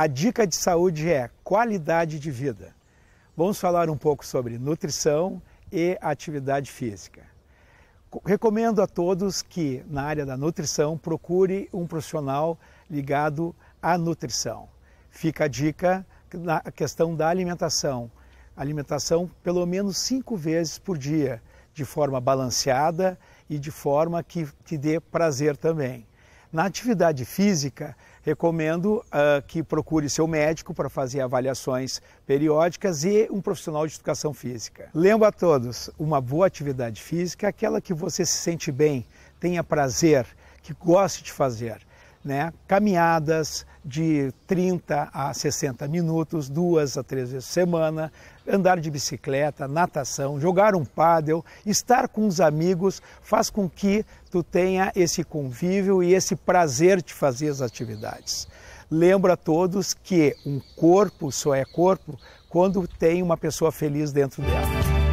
A dica de saúde é qualidade de vida. Vamos falar um pouco sobre nutrição e atividade física. Recomendo a todos que, na área da nutrição, procure um profissional ligado à nutrição. Fica a dica na questão da alimentação. Alimentação pelo menos cinco vezes por dia, de forma balanceada e de forma que te dê prazer também. Na atividade física, recomendo uh, que procure seu médico para fazer avaliações periódicas e um profissional de educação física. Lembro a todos, uma boa atividade física é aquela que você se sente bem, tenha prazer, que goste de fazer né? caminhadas de 30 a 60 minutos, duas a três vezes por semana, andar de bicicleta, natação, jogar um pádel, estar com os amigos faz com que tu tenha esse convívio e esse prazer de fazer as atividades. Lembro a todos que um corpo só é corpo quando tem uma pessoa feliz dentro dela.